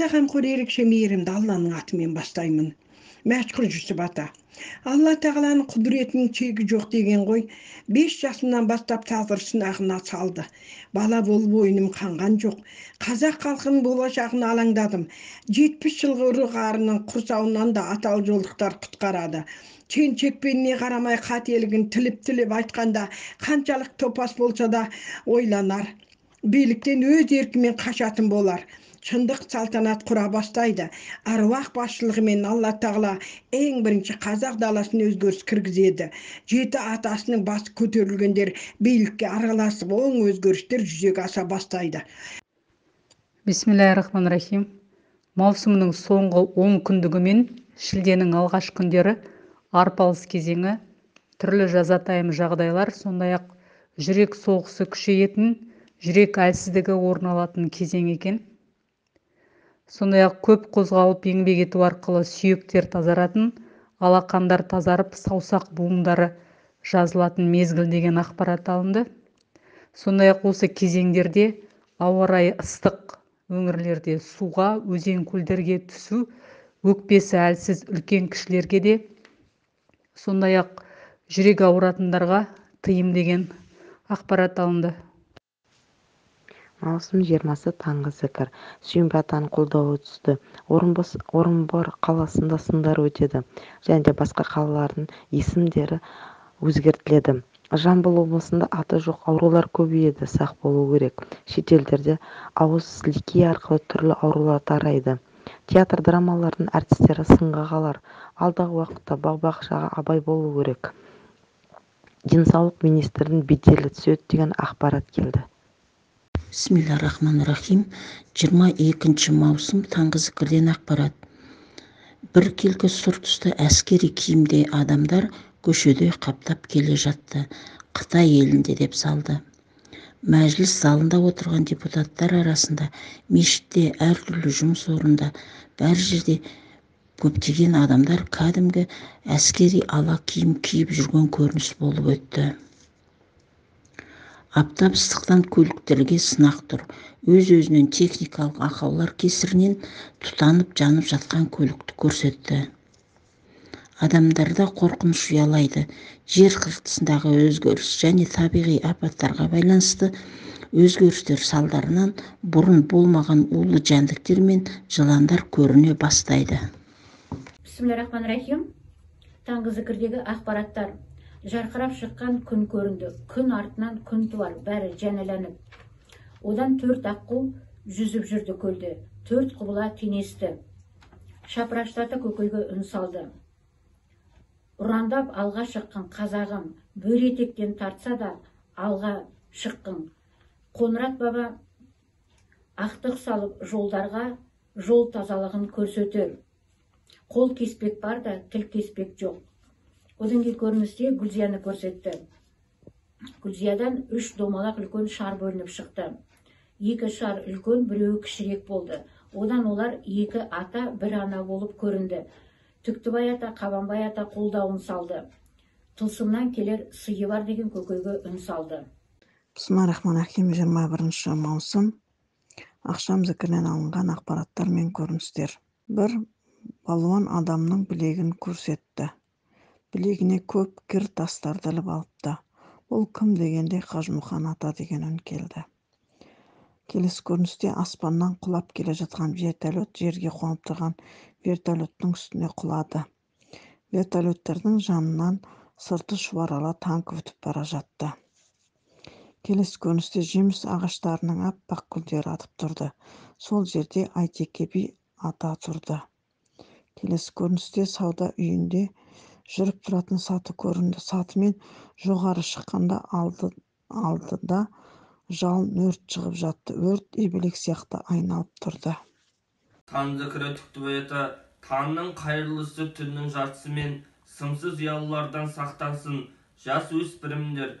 аса қамқор ерекше мейірімді алланың атымен бастаймын мәшһүр жүсіп ата. Алла тағаланың құдіретінің шегі жоқ деген ғой. Бес жасымнан бастап тағдыр сынағына салды. Бала болып ойыным қанған жоқ. Қазақ халқының болашағына алаңдадым. Жетпіс жылғы ұры қарының құрсауынан да аталы жолдықтар құтқарады. Шен шекпеніне қарамай қателігін тіліп тіліп айтқанда қаншалық топас болса да ойланар. Биліктен өз еркімен қашатын болар шындық салтанат құра бастайды аруақ басшылығымен алла тағала ең бірінші қазақ даласын өзгеріс кіргізеді жеті атасының басы көтерілгендер билікке араласып оң өзгерістер жүзеге аса бастайды рахим маусымның соңғы он күндігі мен шілденің алғаш күндері арпалыс кезеңі түрлі жазатайым жағдайлар сондай ақ жүрек соғысы күшейетін жүрек әлсіздігі орын алатын кезең екен. Сондай ақ көп қозғалып еңбек ету арқылы сүйектер тазаратын алақандар тазарып саусақ буындары жазылатын мезгіл деген ақпарат алынды. Сондай ақ осы кезеңдерде ауа райы ыстық өңірлерде суға өзен көлдерге түсу өкпесі әлсіз үлкен кішілерге де сондай ақ жүрек ауыратындарға тыйым деген ақпарат алынды. Маусым жиырмасы таңғы зікір сүйінбай атаның қолдауы түсті орынбор қаласында сындар өтеді. Және басқа қалалардың есімдері өзгертіледі. Жамбыл облысында аты жоқ аурулар көбейеді сақ болу керек. Шетелдерде ауыз сілекей арқылы түрлі аурулар тарайды. Театр драмалардың әртістері сынға қалар. Алдағы уақытта бау-бақшаға абай болу керек. Денсаулық министрінің беделі түседі деген ақпарат келді. Бисмилля рахмани рахим жиырма екінші маусым таңғы зікірден ақпарат. Бір келкі сұр түсті әскери киімде адамдар көшеде қаптап келе жатты. Қытай елінде деп салды. Мәжіліс залында отырған депутаттар арасында мешітте әртүрлі жұмыс орнында бәр жерде көптеген адамдар кәдімгі әскери ала киім киіп жүрген көрініс болып өтті. Аптап ыстықтан көліктерге сынақ тұр. Өз-өзінен техникалық ақаулар кесірінен тұтанып жанып жатқан көлікті көрсетті. Адамдарда қорқыныш ұялайды. Жер қыртысындағы өзгеріс және табиғи апаттарға байланысты өзгерістер салдарынан бұрын болмаған улы жәндіктер мен жыландар көріне бастайды. Рахим таңғы зікірдегі ақпараттар. Жарқырап шыққан күн көрінді. Күн артынан күн туар бәрі жәнеләніп одан төрт аққу жүзіп жүрді көлде. Төрт құбыла теңесті. Шапыраштата көкейге үн салды. Ұрандап алға шыққын қазағым бөр етектен тартса да алға шыққын қоңырат баба ақтық салып жолдарға жол тазалығын көрсетер. Қол кеспек бар да тіл кеспек жоқ. Одан кейін көріністе гүлзияны көрсетті гүлзиядан үш домалақ үлкен шар бөлініп шықты екі шар үлкен біреуі кішірек болды одан олар екі ата бір ана болып көрінді түктібай ата қабанбай ата қолдауын салды тылсымнан келер сыйы бар деген көкейге үн салды бисмилла рахмани рахим жиырма бірінші маусым ақшам зікірінен алынған ақпараттар мен көріністер бір балуан адамның білегін көрсетті білегіне көп кір тастарды іліп алыпты. Бұл кім дегенде қажымұқан ата деген үн келді. Келесі көріністе аспаннан құлап келе жатқан вертолет жерге қонып тұрған вертолеттің үстіне құлады. Вертолеттердің жанынан сырты шұбарала танк өтіп бара жатты. Келесі көріністе жеміс ағаштарының аппақ гүлдері атып тұрды. Сол жерде айтеке би ата тұрды. Келесі көріністе сауда үйінде жүріп тұратын саты көрінді. Сатымен жоғары шыққанда алды алдыда жалын өрт шығып жатты. Өрт ебелек сияқты айналып тұрды. Таң зікірі түктібай таңның қайырлысы түннің жартысы мен сымсыз ұялылардан сақтансын жас өспірімдер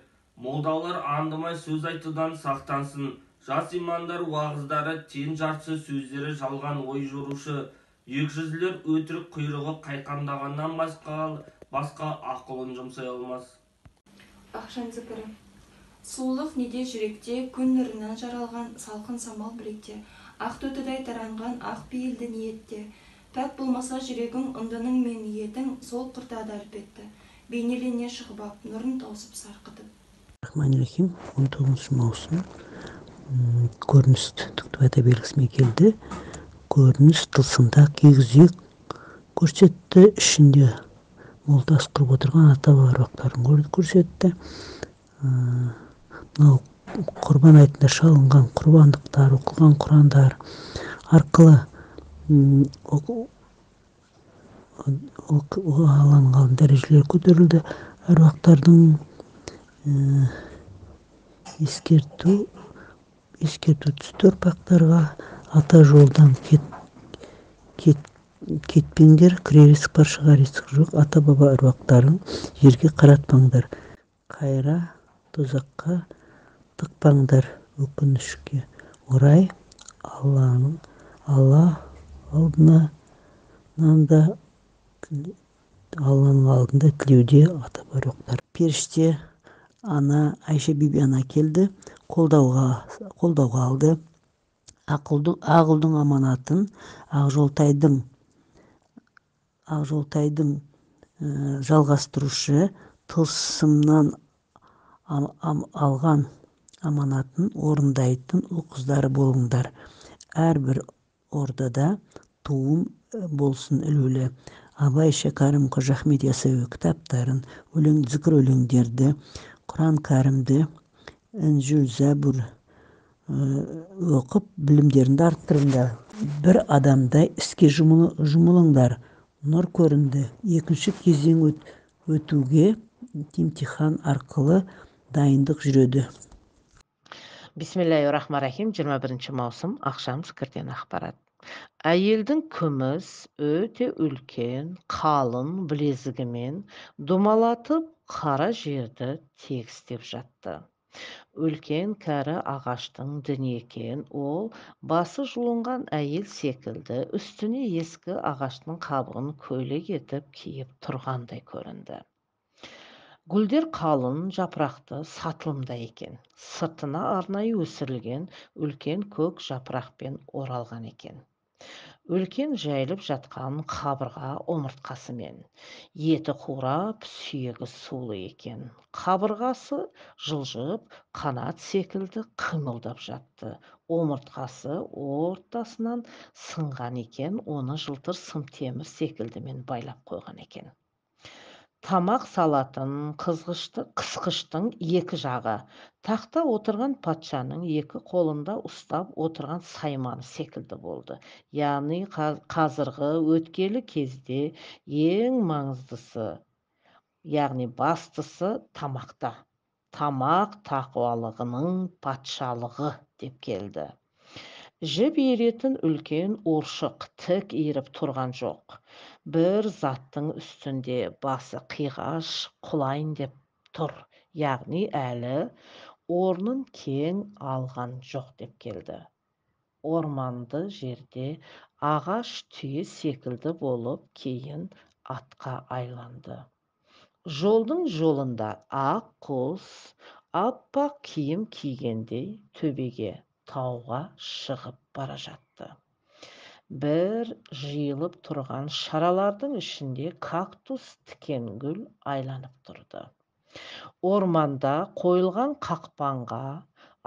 молдалар андымай сөз айтудан сақтансын жас имандар уағыздары тең жартысы сөздері жалған ой жорушы екіжүзділер өтірік құйрығы қайқаңдағаннан басқа басқа ақылын жұмсай алмас. Ақшан зікірі. Сұлулық неде жүректе күн нұрынан жаралған салқын самал білекте. Ақ тотыдай таранған ақ пейілді ниетте. Пәк болмаса жүрегің ындының мен ниетің сол құртады әлпетті бейнелене шығып ап нұрын тауысып сарқытып. Рахманирахим он тоғызыншы маусым көрініс түктіп ата белгісімен келді. Көрініс тылсымда кигіз үй көрсетті ішінде молдас құрып отырған ата бабалықтарын көрсетті. Мынау құрбан айтында шалынған құрбандықтар оқылған құрандар арқылы алланың дәрежелері көтерілді. Әруақтардың ескерту ескерту түсті ұрпақтарға ата жолдан кет, кет, кетпеңдер кірер есік бар шығар есік жоқ. Ата баба әруақтарын жерге қаратпаңдар. Қайра тозаққа тықпаңдар өкінішке орай. Алланың алла алдына да алланың алдында тілеуде ата баруақтар періште ана айша биби ана келді қолдауға қолдауға алды. Ақылдың ақ аманатын ақжолтайдың ақжолтайдың ә, жалғастырушы тылсымнан алған аманатын орындайтын ұл қыздары болыңдар. Әрбір ордада туым болсын ілулі абай шәкәрім қожа ахмет яссауи кітаптарын өлең зікір өлеңдерді құран кәрімді інжіл зәбур оқып білімдеріңді арттырыңдар. Бір адамдай іске жұмылыңдар. Нұр көрінді. Екінші кезең өтуге имтихан арқылы дайындық жүреді. Бисмиллахи рахмани рахим жиырма бірінші маусым ақшам зікірден ақпарат. Әйелдің күміс өте үлкен қалың білезігімен домалатып қара жерді тегістеп жатты. Үлкен кәрі ағаштың діні екен. Ол басы жуынған әйел секілді үстіне ескі ағаштың қабығын көйлек етіп киіп тұрғандай көрінді. Гүлдер қалың жапырақты сатылымда екен. Сыртына арнайы өсірілген үлкен көк жапырақпен оралған екен. Үлкен жайылып жатқан қабырға омыртқасымен еті қурап сүйегі сулы екен. Қабырғасы жылжып қанат секілді қимылдап жатты. Омыртқасы ортасынан сынған екен оны жылтыр сым темір секілдімен байлап қойған екен. Тамақ салатын қызғышты қысқыштың екі жағы. Тақта отырған патшаның екі қолында ұстап отырған сайманы секілді болды. Яғни қазіргі өткелі кезде ең маңыздысы яғни бастысы тамақта. Тамақ тақуалығының патшалығы деп келді. Жіп иіретін үлкен ұршық тік иіріп тұрған жоқ. Бір заттың үстінде басы қиғаш құлайын деп тұр. Яғни әлі орнын кең алған жоқ деп келді. Орманды жерде ағаш түйе секілді болып кейін атқа айланды. Жолдың жолында ақ құс аппақ киім кигендей төбеге тауға шығып бара жатты. Бір жиылып тұрған шаралардың ішінде кактус тікенгүл айланып тұрды. Орманда қойылған қақпанға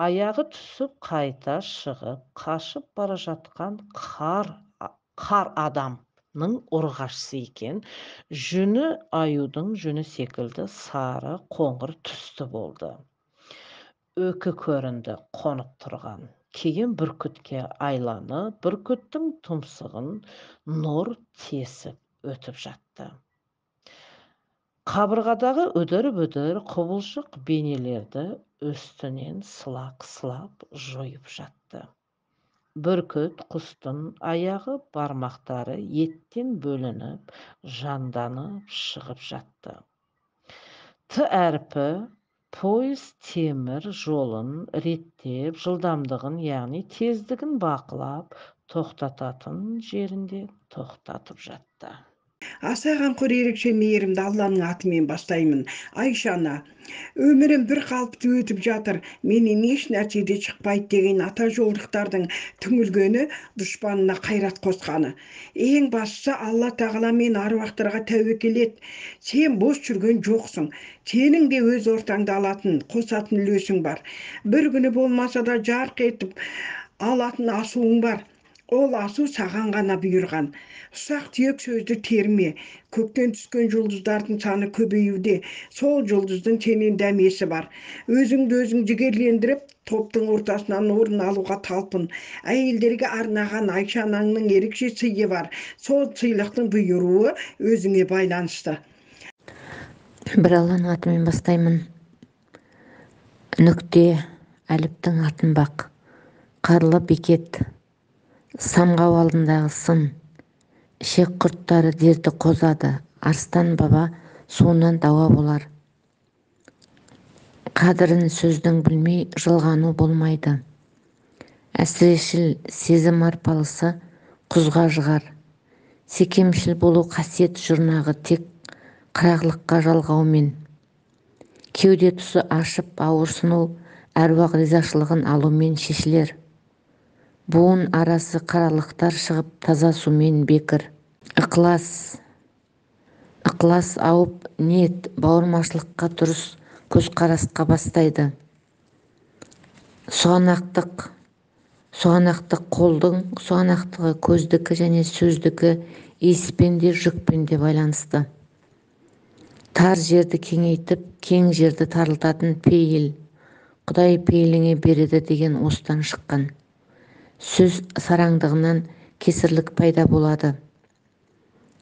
аяғы түсіп қайта шығып қашып бара жатқан қар қар адамның ұрғашысы екен. Жүні аюдың жүні секілді сары қоңыр түсті болды. Өкі көрінді қонып тұрған. Кейін бүркітке айланып бүркіттің тұмсығын нұр тесіп өтіп жатты. Қабырғадағы үдір бүдір құбылжық бейнелерді үстінен сылақ сылап жойып жатты. Бүркіт құстың аяғы бармақтары еттен бөлініп жанданып шығып жатты. Т әрпі пойыз темір жолын реттеп жылдамдығын яғни тездігін бақылап тоқтататын жерінде тоқтатып жатты. Аса қамқор ерекше мейірімді алланың атымен бастаймын. Айшаны өмірім бір қалыпты өтіп жатыр. Менен еш нәрседе шықпайды деген ата жолдықтардың түңілгені дұшпанына қайрат қосқаны. Ең бастысы алла тағала мен аруақтарға тәуекел ет сен бос жүрген жоқсың. Сенің де өз ортаңды алатын қосатын үлесің бар. Бір күні болмаса да жарқ етіп алатын асуың бар. Ол асу саған ғана бұйырған. Ұсақ түйек сөзді терме көктен түскен жұлдыздардың саны көбеюде сол жұлдыздың сенен дәмесі бар. Өзіңді өзің жігерлендіріп топтың ортасынан орын алуға талпын. Әйелдерге арнаған айша анаңның ерекше сыйы бар. Сол сыйлықтың бұйыруы өзіңе байланысты. Бір алланың атымен бастаймын. Нүкте әліптің атын бақ. Қарлы бекет. Самғау алдындағы сын. Ішек құрттары дерті қозады. Арыстан баба соңынан дауа болар. Қадірін сөздің білмей жылғану болмайды. Әсірешіл сезім арпалысы құзға жығар. Секемшіл болу қасиет жұрнағы тек қырағылыққа жалғаумен. Кеуде тұсы ашып ауырсыну әруақ ризашылығын алумен шешілер. Буын арасы қаралықтар шығып таза сумен бекір. Ықылас. Ықылас ауып ниет бауырмашылыққа дұрыс көзқарасқа бастайды. Сұғанақтық. Сұғанақтық қолдың сұғанақтығы көздікі және сөздікі иіспен де жүкпен де байланысты. Тар жерді кеңейтіп кең жерді тарылтатын пейіл. Құдай пейіліңе береді деген осыдан шыққан. Сөз сараңдығынан кесірлік пайда болады.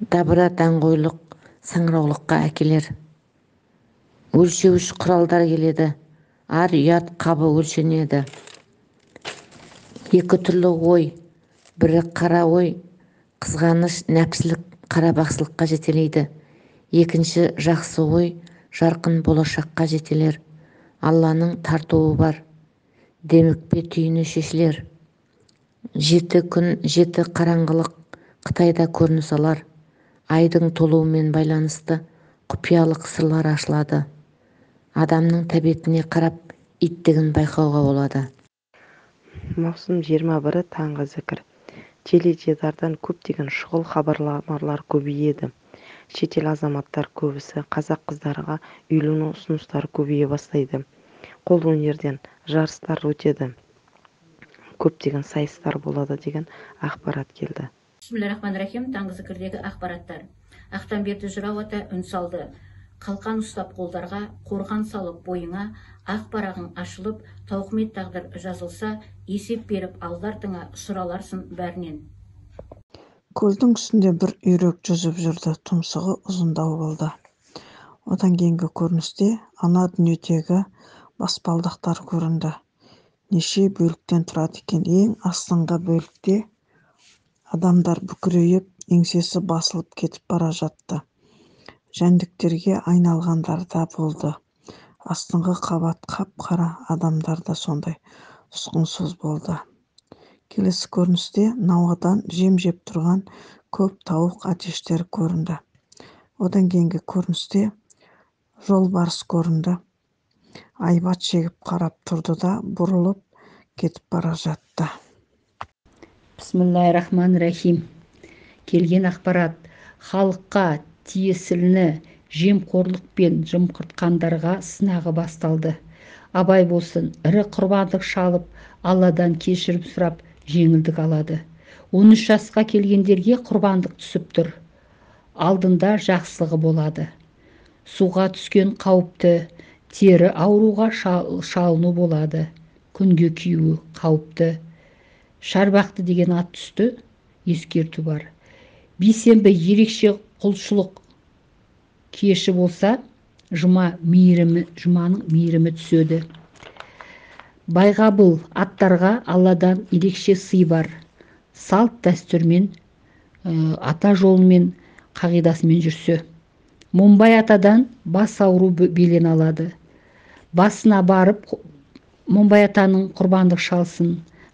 Дабыра даңғойлық саңыраулыққа әкелер. Өлшеуіш құралдар келеді. Ар ұят қабы өлшенеді. Екі түрлі ой бірі қара ой қызғаныш нәпсілік қарабақсылыққа жетелейді. Екінші жақсы ой жарқын болашаққа жетелер. Алланың тартуы бар. Демікпе түйіні шешілер. Жеті күн жеті қараңғылық қытайда көрініс алар. Айдың толуымен байланысты құпиялық сырлар ашылады. Адамның тәбетіне қарап иттігін байқауға болады. Маусым жиырма бірі таңғы зікір. Теледидардан көптеген шұғыл хабарламалар көбейеді. Шетел азаматтар көбісі қазақ қыздарға үйлену ұсыныстары көбейе бастайды. Қолөнерден жарыстар өтеді. Көптеген сайыстар болады деген ақпарат келді. Рахим таңғы зікірдегі ақпараттар. Ақтамберді жырау ата үн салды. Қалқан ұстап қолдарға қорған салып бойыңа ақ парағың ашылып тауқымет тағдыр жазылса есеп беріп алды артыңа сұраларсың бәрінен. Көлдің үстінде бір үйрек жүзіп жүрді тұмсығы ұзындау болды. Одан кейінгі көріністе ана дүниедегі баспалдақтар көрінді. Неше бөліктен тұрады екен? Ең астыңғы бөлікте адамдар бүкірейіп еңсесі басылып кетіп бара жатты. жәндіктерге айналғандар да болды. астыңғы қабат қап қара адамдар да сондай ұсқынсыз болды. келесі көріністе науадан жем жеп тұрған көп тауық әтештер көрінді. одан кейінгі көріністе жолбарыс көрінді. Айбат шегіп қарап тұрды да бұрылып кетіп бара жатты. Рахим келген ақпарат халыққа тиесіліні жемқорлықпен жымқыртқандарға сынағы басталды. Абай болсын ірі құрбандық шалып алладан кешірім сұрап жеңілдік алады. 13 жасқа келгендерге құрбандық түсіп тұр. Алдында жақсылығы болады. Суға түскен қауіпті тері ауруға шалыну болады. Күнге күйуі қауіпті. Шарбақты деген ат түсті ескерту бар. Бейсенбі ерекше құлшылық кеші болса жұма мейірімі жұманың мейірімі түседі. Байғабыл аттарға алладан ерекше сый бар. Салт дәстүрмен ата жолымен қағидасымен жүрсе. Момбай атадан бас ауру белең алады. Басына барып момбай атаның құрбандық шалсын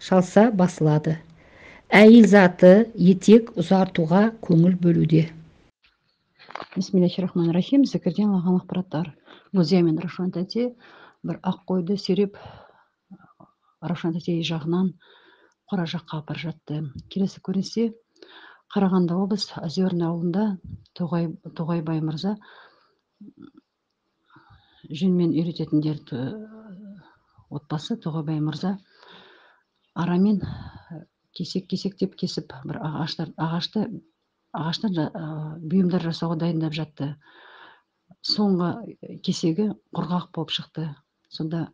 шалса басылады. Әйел заты етек ұзартуға көңіл бөлуде. Рахим зікірден алған ақпараттар. Гүлзия мен рашан тәте бір ақ қойды сүйреп рашан тәте жағынан қора жаққа апарып жатты. Келесі көріністе қарағанды облыс озерный ауылында тоғай тоғайбай мырза жүнмен үйрететіндер отбасы тоғайбай мырза арамен кесек кесектеп кесіп бір ағаштар ағашты ағаштан бұйымдар жасауға дайындап жатты. Соңғы кесегі құрғақ болып шықты. Сонда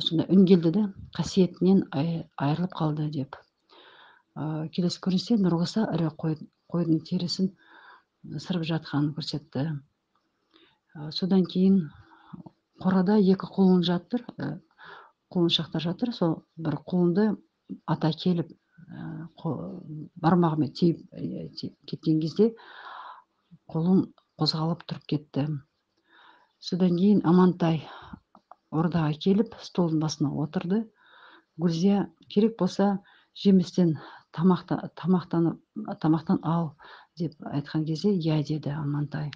сонда үн келді да қасиетінен айырылып қалды деп. Ә, келесі көріністе нұрғыса ірі қой, қойдың терісін сырып жатқанын көрсетті. Ә, содан кейін қорада екі құлын жатыр ә, құлыншақтар жатыр. Сол бір құлынды ата келіп бармағымен тиіп кеткен кезде қолым қозғалып тұрып кетті. Содан кейін амантай ордаға келіп столдың басына отырды. Гүлзия керек болса жемістен тамақтан тамақтан ал деп айтқан кезде иә деді амантай.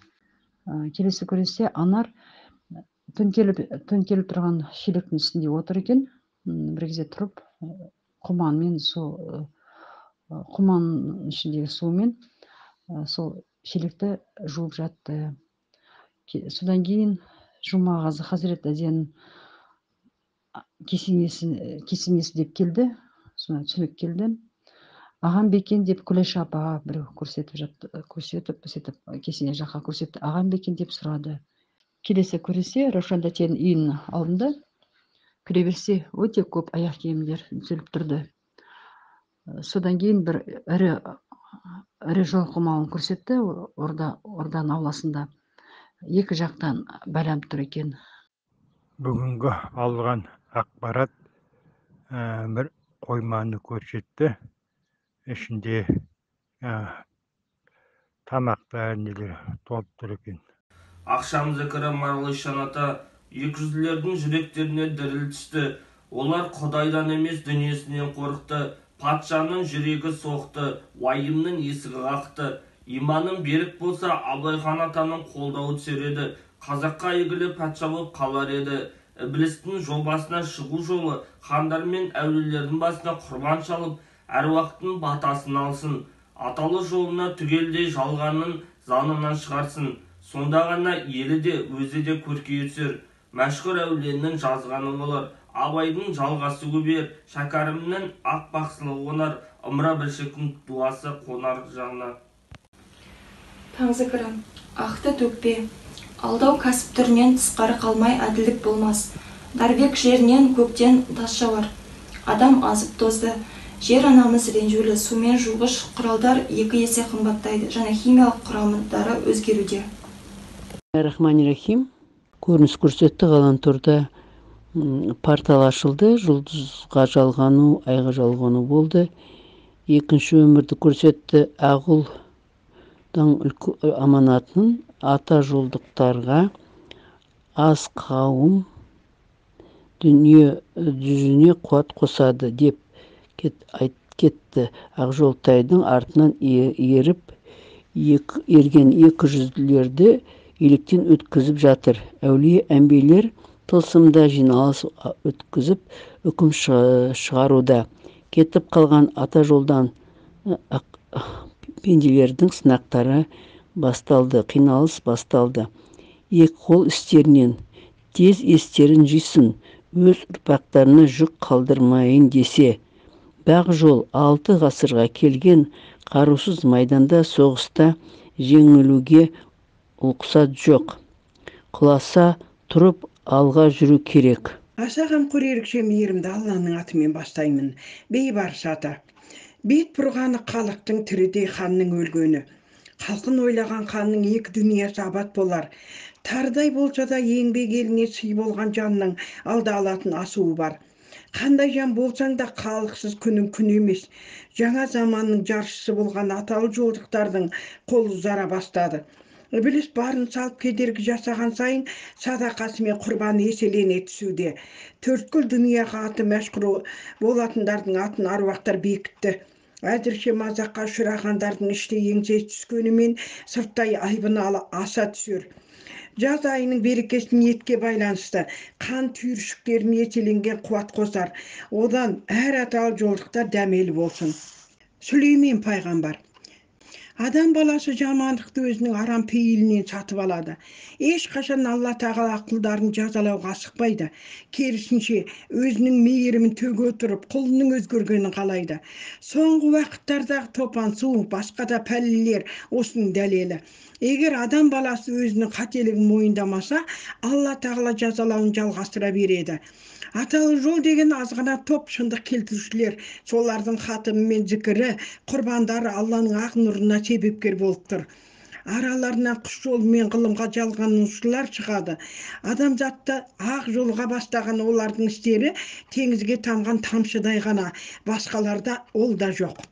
Келесі көріністе анар төңкеліп төңкеліп тұрған шелектің үстінде отыр екен. Бір кезде тұрып құманмен су құманның ішіндегі сумен сол шелекті жуып жатты. Содан кейін жұмағазы хазірет әденің кесенесі кесенесі деп келді. Сонда түсінік келді. Ағам бекен деп күләш апаға біреу көрсетіп жатты көрсетіп сөйтіп кесене жаққа көрсетті. Ағам бекен деп сұрады. Келесі көрінсе раушан тәтенің үйінің алдында кіреберісте өте көп аяқ киімдер түзіліп тұрды. Содан кейін бір ірі ірі жылқы малын көрсетті орда орданың ауласында. Екі жақтан бәләм тұр екен. Бүгінгі алған ақпарат бір қойманы көрсетті. Ішінде тамақтар нелер толып тұр екен. Ақшам зікірі марлышан ата жүзділердің жүректеріне діріл түсті. Олар құдайдан емес дүниесінен қорықты. Патшаның жүрегі соқты уайымның есігі қақты. Иманым берік болса абылайхан атаның қолдауы түсер еді. Қазаққа әйгілі патша болып қалар еді. Іблістің жобасына шығу жолы хандар мен әулиелердің басына құрбан шалып әруақтың батасын алсын. Аталы жолына түгелдей жалғанның занынан шығарсын. Сонда ғана елі де өзі де көркейе түсер. Мәшһүр әулиенің жазғаны болар абайдың жалғасы көбейер. Шәкәрімнің ақ бақсылы қонар ымыра білшектің дуасы қонар жанына таңзікірі ақты төкпе. Алдау кәсіп түрінен тысқары қалмай әділдік болмас. Дарбек жерінен көктен тас жауар адам азып тозды. Жер анамыз ренжулі. Сумен жуғыш құралдар екі есе қымбаттайды. Және химиялық құрамдары өзгеруде. Рахманирахим. Көрініс көрсетті. Ғаламторда портал ашылды. Жұлдызға жалғану айға жалғану болды. Екінші өмірді көрсетті ағұлдың аманатын ата жолдықтарға. Аз қауым дүние жүзіне қуат қосады деп кет, айт, кетті. Ақжолтайдың артынан еріп ерген екі жүзділерді електен өткізіп жатыр. Әулие әмбелер тылсымда жиналыс өткізіп үкім шығаруда. Кетіп қалған ата жолдан пенделердің сынақтары басталды қиналыс басталды. Екі қол істерінен тез естерін жисын өз ұрпақтарына жүк қалдырмайын десе. Бақ жол алты ғасырға келген қарусыз майданда соғыста жеңілуге ұлқсат жоқ. Құласа тұрып алға жүру керек. Аса қамқор ерекше мейірімді алланың атымен бастаймын. Бейбарыс ата бет бұрғаны халықтың тірідей ханның өлгені. Халқын ойлаған ханның екі дүниесі абат болар. Тардай болса да еңбек еліне сый болған жанның алда алатын асуы бар. Қандай жан болсаң да халықсыз күнің күн емес. Жаңа заманның жаршысы болған аталы жолдықтардың қол ұзара бастады. Ібіліс барын салып кедергі жасаған сайын садақасы мен құрбаны еселене түсуде. Төрткүл дүнияға аты мәшһүр болатындардың атын аруақтар бекітті. Әзірше мазаққа ұшырағандардың іште еңсесі түскенімен сырттай айбыны аса түсер. Жаз айының берекесі ниетке байланысты қан түйіршіктеріне еселенген қуат қосар одан әр аталы жолдықтар дәмелі болсын. Сүлеймен пайғамбар. Адам баласы жамандықты өзінің арам пейілінен сатып алады. Ешқашан алла тағала құлдарын жазалауға асықпайды. Керісінше өзінің мейірімін төге тұрып құлының өзгергенін қалайды. Соңғы уақыттардағы топан су басқа да пәлелер осының дәлелі. Егер адам баласы өзінің қателігін мойындамаса алла тағала жазалауын жалғастыра береді. Аталы жол деген азғана топ шындық келтірушілер солардың хатымы мен зікірі құрбандары алланың ақ нұрына себепкер болып тұр. Араларынан құс жолымен ғылымға жалғанушылар шығады. Адамзатты ақ жолға бастаған олардың істері теңізге тамған тамшыдай ғана. Басқаларда ол да жоқ.